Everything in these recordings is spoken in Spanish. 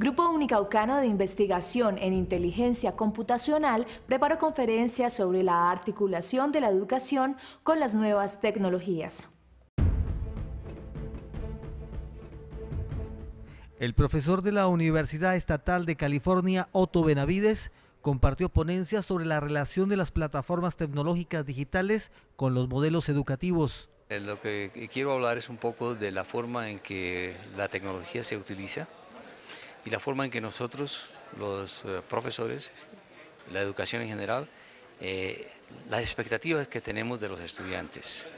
Grupo Unicaucano de Investigación en Inteligencia Computacional preparó conferencias sobre la articulación de la educación con las nuevas tecnologías. El profesor de la Universidad Estatal de California, Otto Benavides, compartió ponencias sobre la relación de las plataformas tecnológicas digitales con los modelos educativos. Eh, lo que quiero hablar es un poco de la forma en que la tecnología se utiliza y la forma en que nosotros, los eh, profesores, la educación en general, eh, las expectativas que tenemos de los estudiantes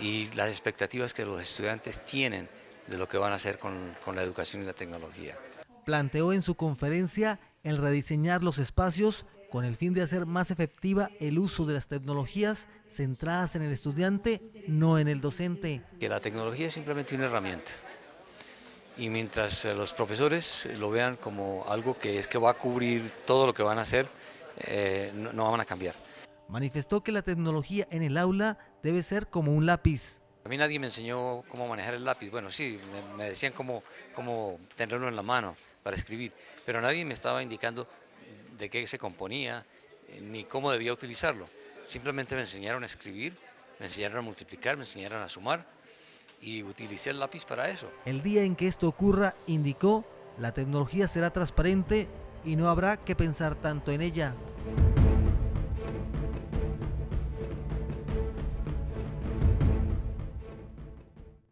y las expectativas que los estudiantes tienen de lo que van a hacer con, con la educación y la tecnología. Planteó en su conferencia el rediseñar los espacios con el fin de hacer más efectiva el uso de las tecnologías centradas en el estudiante, no en el docente. Que la tecnología es simplemente una herramienta y mientras eh, los profesores lo vean como algo que es que va a cubrir todo lo que van a hacer, eh, no, no van a cambiar. Manifestó que la tecnología en el aula debe ser como un lápiz, a mí nadie me enseñó cómo manejar el lápiz. Bueno, sí, me, decían cómo, cómo tenerlo en la mano para escribir, pero nadie me estaba indicando de qué se componía eh, ni cómo debía utilizarlo. Simplemente me enseñaron a escribir, me enseñaron a multiplicar, me enseñaron a sumar y utilicé el lápiz para eso. El día en que esto ocurra, indicó, la tecnología será transparente y no habrá que pensar tanto en ella.